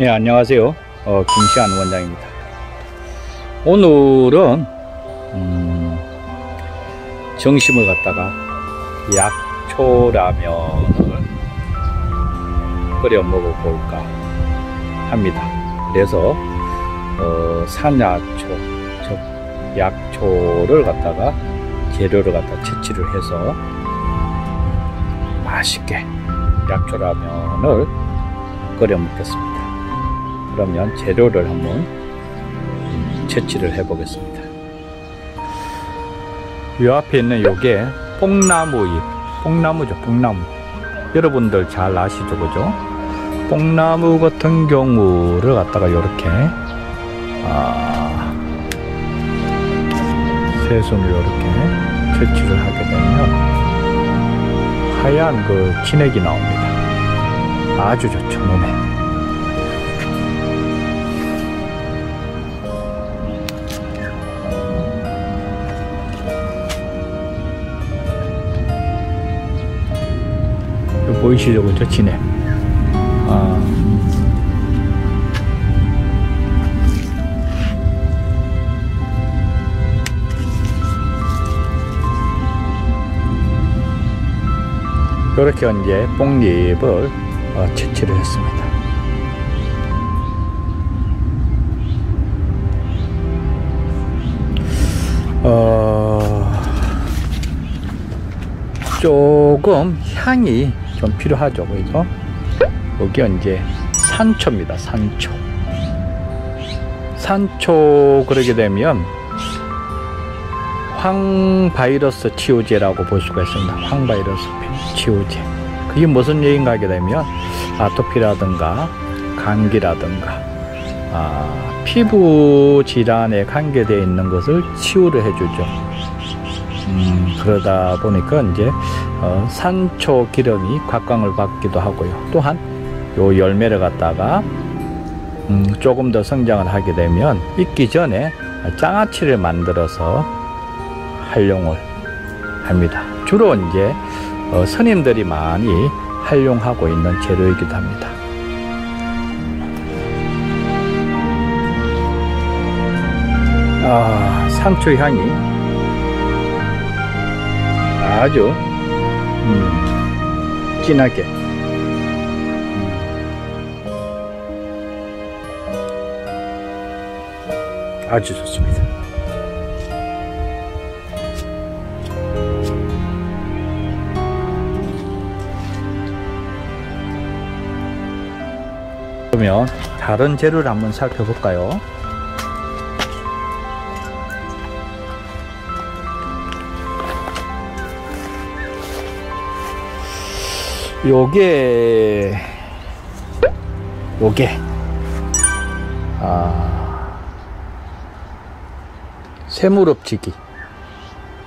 예, 안녕하세요. 어, 김시안 원장입니다. 오늘은, 음, 정심을 갖다가 약초라면을 끓여 먹어볼까 합니다. 그래서, 어, 산야초, 즉, 약초를 갖다가 재료를 갖다 채취를 해서 맛있게 약초라면을 끓여 먹겠습니다. 그러면 재료를 한번 음, 채취를 해 보겠습니다. 이 앞에 있는 요게 뽕나무 잎, 뽕나무죠, 뽕나무. 여러분들 잘 아시죠, 그죠? 뽕나무 같은 경우를 갖다가 이렇게 아, 세 손으로 이렇게 채취를 하게 되면 하얀 그 진액이 나옵니다. 아주 좋죠, 몸에. 보이시죠, 그죠? 진액. 아. 이렇게 이제 뽕잎을 어, 채취를 했습니다. 어, 조금 향이 좀 필요하죠, 그죠? 여기 이제 산초입니다, 산초. 산초 그러게 되면 황바이러스 치유제라고 볼 수가 있습니다. 황바이러스 치유제. 그게 무슨 얘기인가 하게 되면 아토피라든가 감기라든가 아, 피부 질환에 관계되어 있는 것을 치유를 해주죠. 음, 그러다 보니까 이제 어, 산초 기름이 각광을 받기도 하고요. 또한 요 열매를 갖다가 음, 조금 더 성장을 하게 되면 익기 전에 장아찌를 만들어서 활용을 합니다. 주로 이제 어, 스님들이 많이 활용하고 있는 재료이기도 합니다. 아, 산초 향이 아주 음, 진하게 음, 아주 좋습니다. 그러면 다른 재료를 한번 살펴볼까요? 요게 요게. 아. 새무릎지기.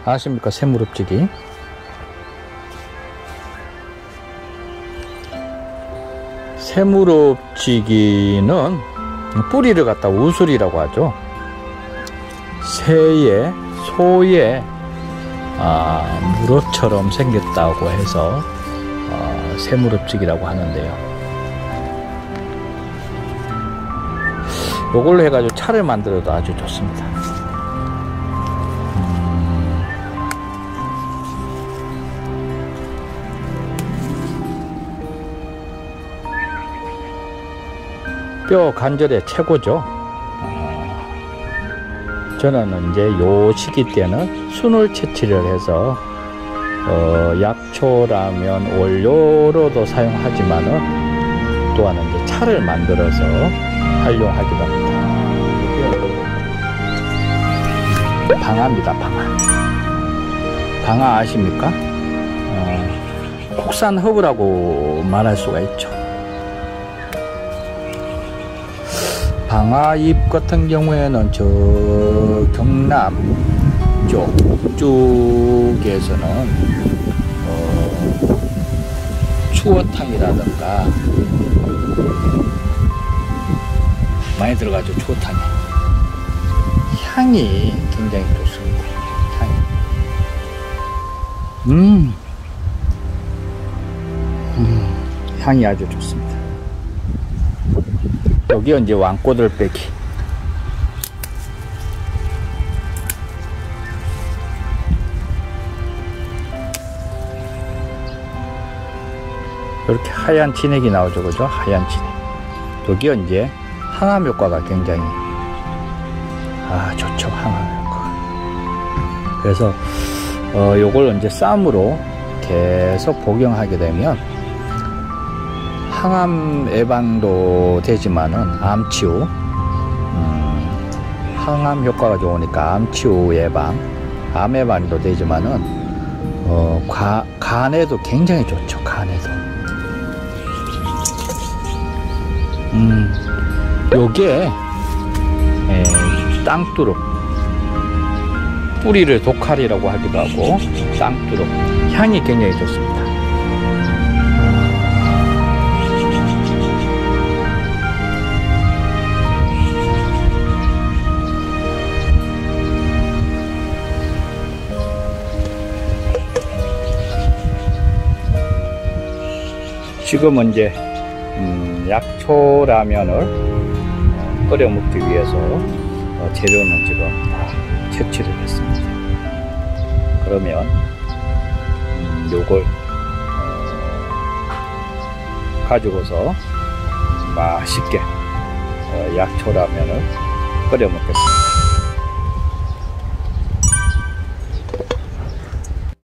아십니까? 새무릎지기. 새무릎지기는 뿌리를 갖다 우술이라고 하죠. 새의 소의 아, 무릎처럼 생겼다고 해서 어, 새무릎지기라고 하는데요. 요걸로 해가지고 차를 만들어도 아주 좋습니다. 뼈 관절에 최고죠. 어, 저는 이제 요 시기 때는 순을 채취를 해서 어, 약초라면 원료로도 사용하지만은 또한 이제 차를 만들어서 활용하기도 합니다. 방아입니다, 방아. 방아 아십니까? 어, 국산 허브라고 말할 수가 있죠. 방아잎 같은 경우에는 저 경남 쪽 쪽에서는 어, 추어탕이라든가 많이 들어가죠 추어탕이. 향이 굉장히 좋습니다 향이. 음, 음 향이 아주 좋습니다. 여기 이제 왕꼬들 빼기. 이렇게 하얀 진액이 나오죠, 그죠? 하얀 진액. 여기 이제 항암 효과가 굉장히 아 좋죠, 항암 효과. 그래서 어 요걸 이제 쌈으로 계속 복용하게 되면 항암 예방도 되지만은 암 치유, 음, 항암 효과가 좋으니까 암 치유 예방, 암 예방도 되지만은 어, 가, 간에도 굉장히 좋죠. 간에도. 음, 요게 에, 땅두릅 뿌리를 독칼이라고 하기도 하고 땅두릅 향이 굉장히 좋습니다. 지금은 이제 음, 약초 라면을 어, 끓여 먹기 위해서 어, 재료는 지금 다 채취를 했습니다. 그러면 음, 요걸 어, 가지고서 맛있게 어, 약초 라면을 끓여 먹겠습니다.